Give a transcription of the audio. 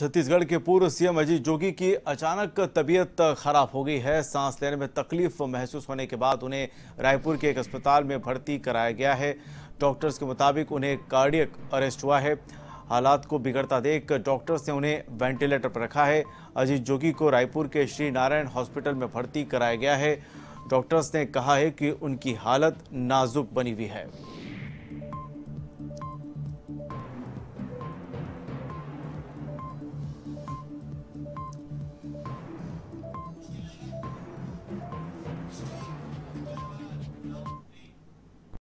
छत्तीसगढ़ के पूर्व सीएम अजीत जोगी की अचानक तबीयत खराब हो गई है। सांस लेने में तकलीफ़ महसूस होने के बाद उन्हें रायपुर के एक अस्पताल में भर्ती कराया गया है। डॉक्टर्स के मुताबिक उन्हें कार्डियक अरेस्ट हुआ है। हालात को बिगड़ता देख डॉक्टर्स ने उन्हें वेंटिलेटर पर रखा है। अजीत जोगी को रायपुर के श्री नारायण हॉस्पिटल में भर्ती कराया गया है। डॉक्टर्स ने कहा है कि उनकी हालत नाजुक बनी हुई है।